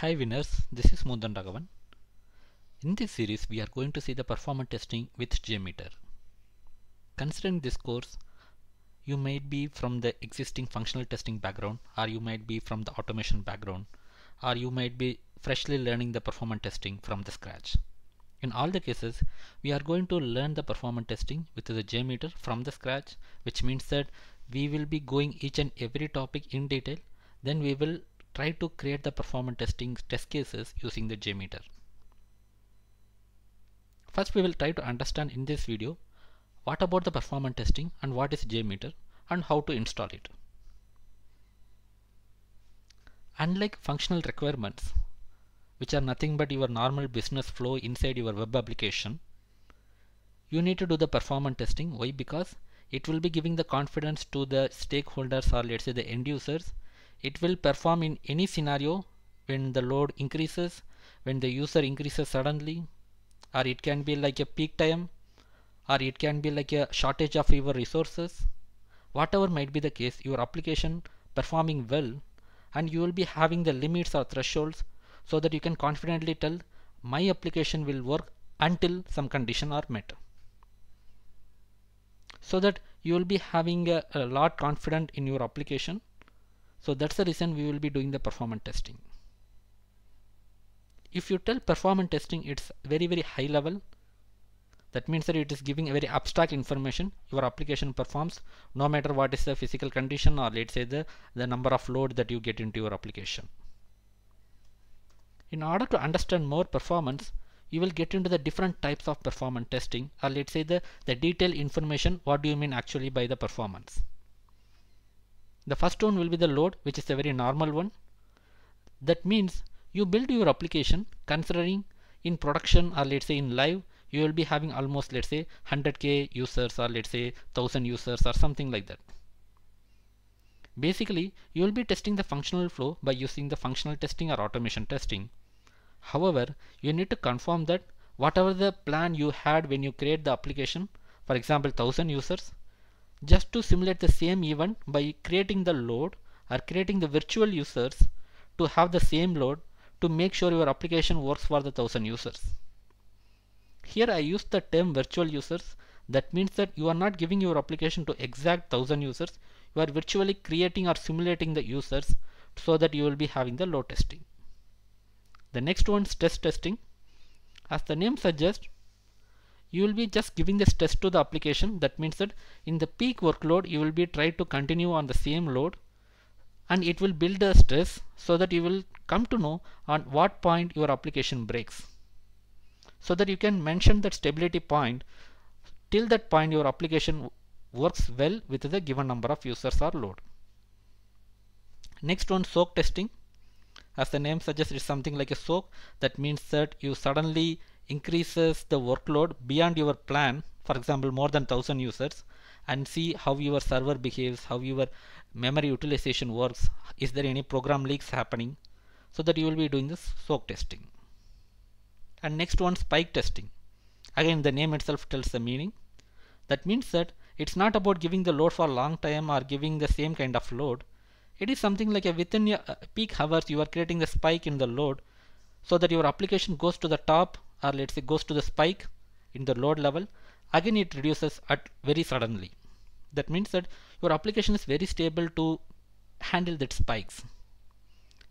Hi winners, this is Mundan Raghavan. In this series, we are going to see the performance testing with JMeter. Considering this course, you might be from the existing functional testing background, or you might be from the automation background, or you might be freshly learning the performance testing from the scratch. In all the cases, we are going to learn the performance testing with the JMeter from the scratch, which means that we will be going each and every topic in detail. Then we will try to create the performance testing test cases using the JMeter. First we will try to understand in this video what about the performance testing and what is JMeter and how to install it. Unlike functional requirements which are nothing but your normal business flow inside your web application, you need to do the performance testing. Why? Because it will be giving the confidence to the stakeholders or let's say the end users it will perform in any scenario when the load increases when the user increases suddenly or it can be like a peak time or it can be like a shortage of your resources. Whatever might be the case your application performing well and you will be having the limits or thresholds so that you can confidently tell my application will work until some condition are met. So that you will be having a, a lot confident in your application so that's the reason we will be doing the performance testing. If you tell performance testing it's very very high level that means that it is giving a very abstract information your application performs no matter what is the physical condition or let's say the, the number of load that you get into your application. In order to understand more performance you will get into the different types of performance testing or let's say the, the detailed information what do you mean actually by the performance. The first one will be the load which is a very normal one. That means you build your application considering in production or let's say in live you will be having almost let's say 100k users or let's say 1000 users or something like that. Basically you will be testing the functional flow by using the functional testing or automation testing. However, you need to confirm that whatever the plan you had when you create the application, for example 1000 users, just to simulate the same event by creating the load or creating the virtual users to have the same load to make sure your application works for the 1000 users. Here I use the term virtual users that means that you are not giving your application to exact 1000 users you are virtually creating or simulating the users so that you will be having the load testing. The next one is stress testing. As the name suggests you will be just giving this test to the application. That means that in the peak workload you will be try to continue on the same load and it will build a stress so that you will come to know on what point your application breaks. So that you can mention that stability point. Till that point your application works well with the given number of users or load. Next one soak testing. As the name suggests it's something like a soak. That means that you suddenly increases the workload beyond your plan for example more than 1000 users and see how your server behaves how your memory utilization works. Is there any program leaks happening? So that you will be doing this soak testing. And next one spike testing. Again the name itself tells the meaning. That means that it's not about giving the load for a long time or giving the same kind of load. It is something like a within a uh, peak hours you are creating the spike in the load so that your application goes to the top or let's say goes to the spike in the load level again it reduces at very suddenly. That means that your application is very stable to handle that spikes.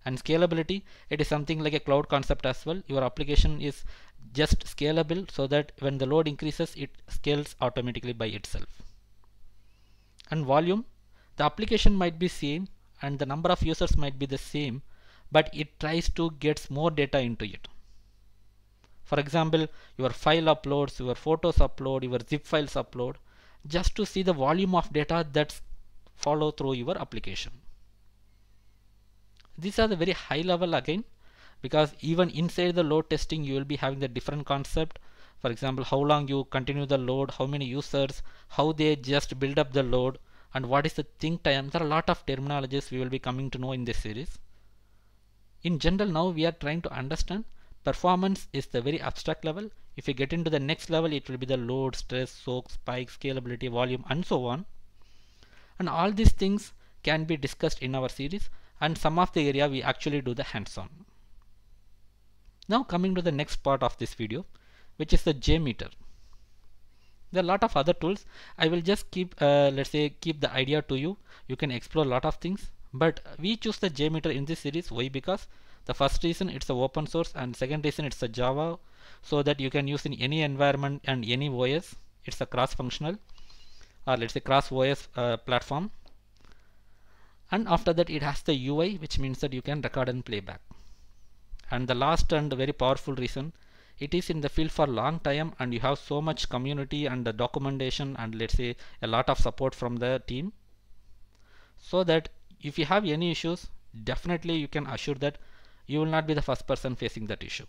And scalability it is something like a cloud concept as well. Your application is just scalable so that when the load increases it scales automatically by itself. And volume the application might be same and the number of users might be the same but it tries to get more data into it for example your file uploads your photos upload your zip files upload just to see the volume of data that's follow through your application. These are the very high level again because even inside the load testing you will be having the different concept. For example how long you continue the load how many users how they just build up the load and what is the think time. There are a lot of terminologies we will be coming to know in this series. In general now we are trying to understand performance is the very abstract level if you get into the next level it will be the load stress soak spike scalability volume and so on and all these things can be discussed in our series and some of the area we actually do the hands-on Now coming to the next part of this video which is the JMeter. There are a lot of other tools. I will just keep uh, let's say keep the idea to you. You can explore a lot of things but we choose the JMeter in this series. Why? Because the first reason it's a open source and second reason it's a Java so that you can use in any environment and any OS. It's a cross functional or let's say cross OS uh, platform. And after that it has the UI which means that you can record and playback and the last and very powerful reason it is in the field for long time and you have so much community and the documentation and let's say a lot of support from the team. So that if you have any issues definitely you can assure that you will not be the first person facing that issue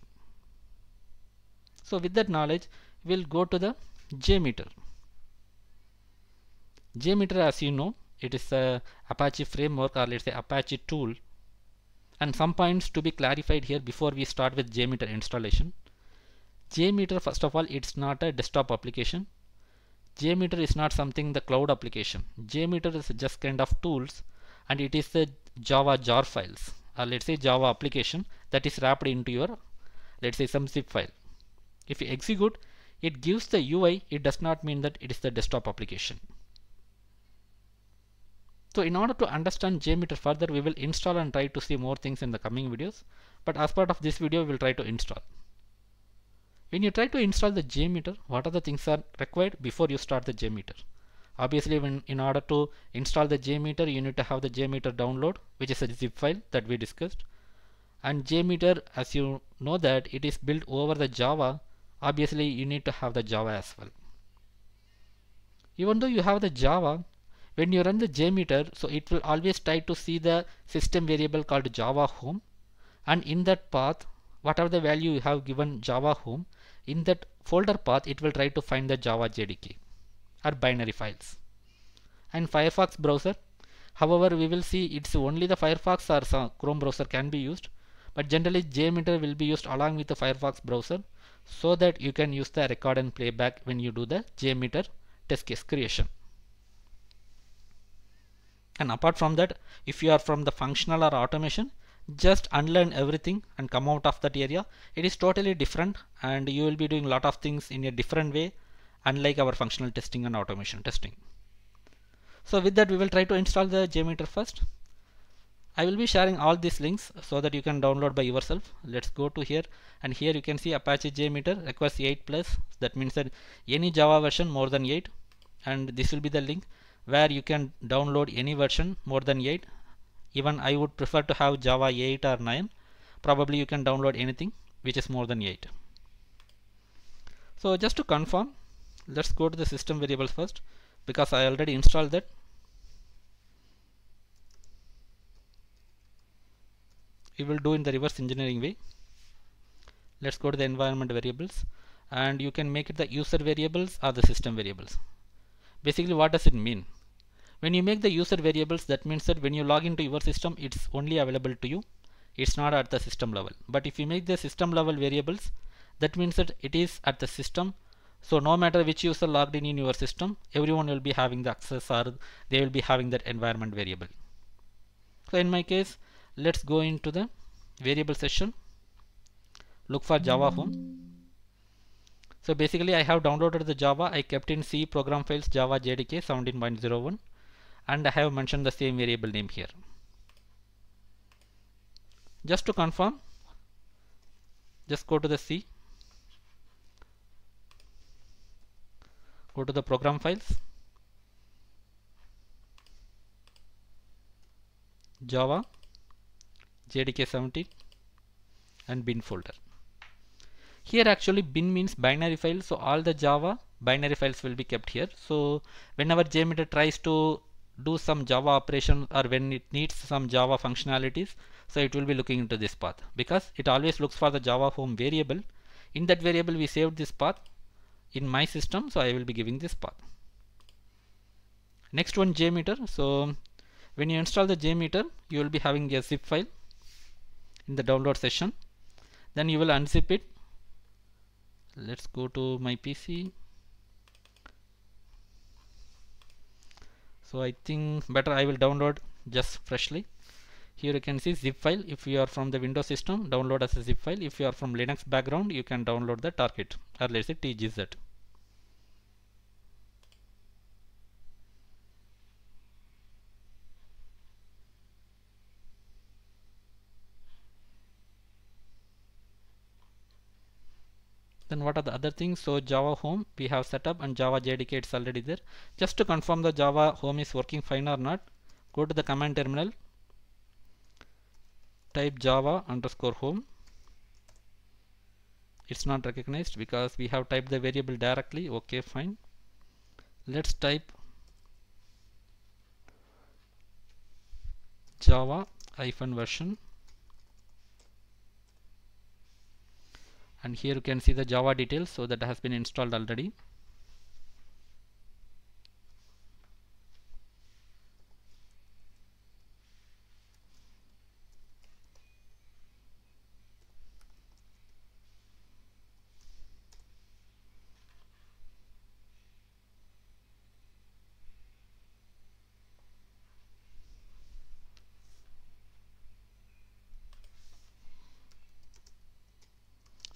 so with that knowledge we'll go to the JMeter JMeter as you know it is a Apache framework or let's say Apache tool and some points to be clarified here before we start with JMeter installation. JMeter first of all it's not a desktop application. JMeter is not something the cloud application. JMeter is just kind of tools and it is the Java jar files or let's say Java application that is wrapped into your let's say some zip file. If you execute it gives the UI it does not mean that it is the desktop application. So in order to understand JMeter further, we will install and try to see more things in the coming videos. But as part of this video, we will try to install. When you try to install the JMeter, what are the things are required before you start the JMeter? Obviously, when in order to install the JMeter, you need to have the JMeter download, which is a zip file that we discussed. And JMeter, as you know that it is built over the Java, obviously you need to have the Java as well. Even though you have the Java, when you run the JMeter so it will always try to see the system variable called java home and in that path whatever the value you have given java home in that folder path it will try to find the java jdk or binary files. And firefox browser however we will see it's only the firefox or chrome browser can be used but generally jmeter will be used along with the firefox browser so that you can use the record and playback when you do the jmeter test case creation. And apart from that if you are from the functional or automation just unlearn everything and come out of that area. It is totally different and you will be doing lot of things in a different way unlike our functional testing and automation testing. So with that we will try to install the JMeter first. I will be sharing all these links so that you can download by yourself. Let's go to here. And here you can see Apache JMeter requires 8 plus. That means that any Java version more than 8 and this will be the link where you can download any version more than 8 even I would prefer to have Java 8 or 9 probably you can download anything which is more than 8 so just to confirm let's go to the system variables first because I already installed that. We will do in the reverse engineering way. Let's go to the environment variables and you can make it the user variables or the system variables. Basically what does it mean? When you make the user variables that means that when you log into your system it's only available to you. It's not at the system level. But if you make the system level variables that means that it is at the system so no matter which user logged in in your system everyone will be having the access or they will be having that environment variable. So in my case let's go into the variable session. Look for java home. So basically I have downloaded the java. I kept in C program files java jdk 17.01 and I have mentioned the same variable name here. Just to confirm, just go to the C, go to the program files, Java, JDK17 and bin folder. Here actually bin means binary file. So all the Java binary files will be kept here. So whenever JMeter tries to do some Java operation or when it needs some Java functionalities so it will be looking into this path. Because it always looks for the Java home variable. In that variable we saved this path in my system so I will be giving this path. Next one JMeter so when you install the JMeter you will be having a zip file in the download session. Then you will unzip it. Let's go to my PC so I think better I will download just freshly here you can see zip file. If you are from the Windows system download as a zip file. If you are from Linux background you can download the target. Or let's say TGZ then what are the other things? So java home we have set up and java jdk it's already there. Just to confirm the java home is working fine or not go to the command terminal type java underscore home. It's not recognized because we have typed the variable directly. Okay fine. Let's type java hyphen version. And here you can see the java details so that has been installed already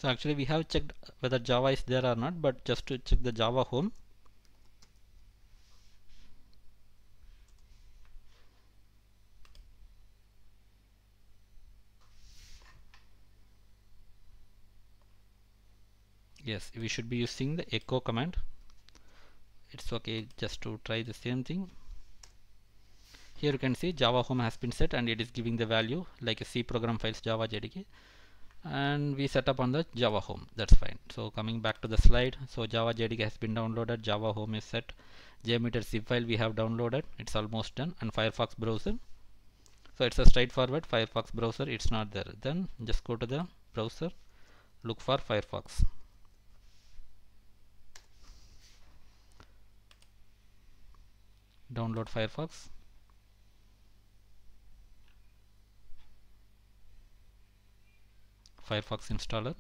so actually we have checked whether java is there or not but just to check the java home. Yes we should be using the echo command. It's okay just to try the same thing. Here you can see java home has been set and it is giving the value like a c program files java jdk and we set up on the java home. That's fine. So coming back to the slide. So java jdk has been downloaded. Java home is set. Jmeter zip file we have downloaded. It's almost done. And firefox browser. So it's a straightforward firefox browser. It's not there. Then just go to the browser. Look for firefox. Download firefox Firefox installer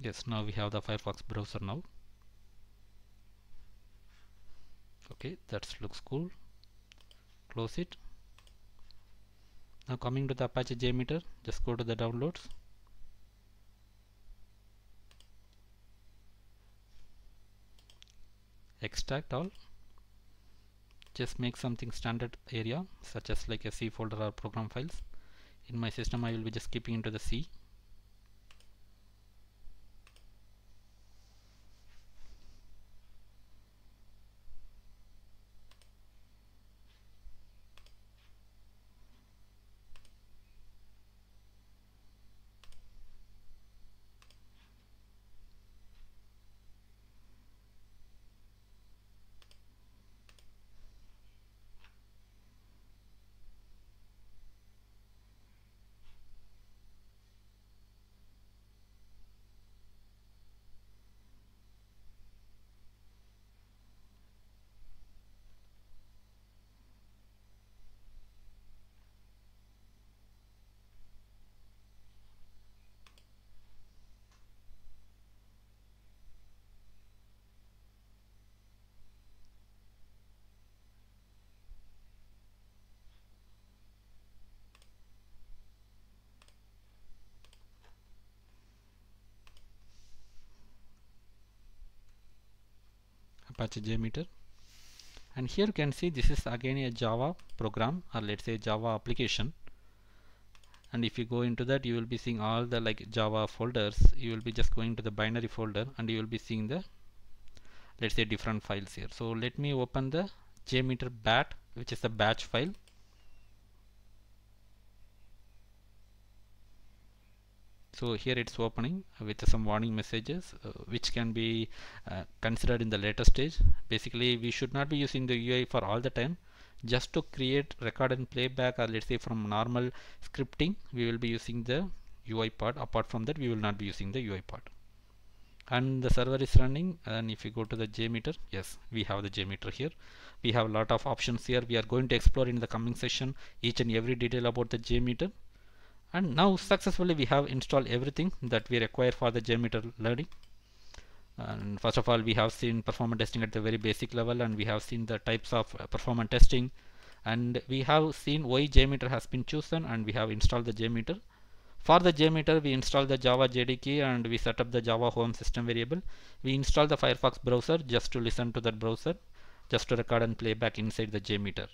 yes now we have the Firefox browser now. Okay that looks cool. Close it. Now coming to the Apache JMeter just go to the downloads. Extract all. Just make something standard area such as like a C folder or program files. In my system I will be just keeping into the C Apache JMeter and here you can see this is again a Java program or let's say Java application. And if you go into that you will be seeing all the like Java folders. You will be just going to the binary folder and you will be seeing the let's say different files here. So let me open the JMeter bat which is the batch file so here it's opening with some warning messages uh, which can be uh, considered in the later stage. Basically we should not be using the UI for all the time. Just to create record and playback or let's say from normal scripting we will be using the UI part apart from that we will not be using the UI part and the server is running and if you go to the JMeter yes we have the JMeter here. We have a lot of options here. We are going to explore in the coming session each and every detail about the JMeter and now successfully we have installed everything that we require for the JMeter learning. And first of all we have seen performance testing at the very basic level and we have seen the types of uh, performance testing. And we have seen why JMeter has been chosen and we have installed the JMeter for the JMeter we install the Java JDK and we set up the Java home system variable. We install the Firefox browser just to listen to that browser just to record and play back inside the JMeter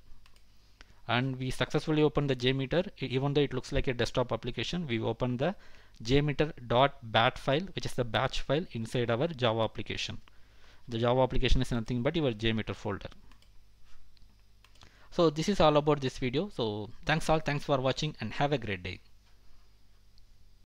and we successfully open the JMeter even though it looks like a desktop application we open the jmeter.bat file which is the batch file inside our Java application. The Java application is nothing but your jmeter folder. So this is all about this video. So thanks all, thanks for watching and have a great day.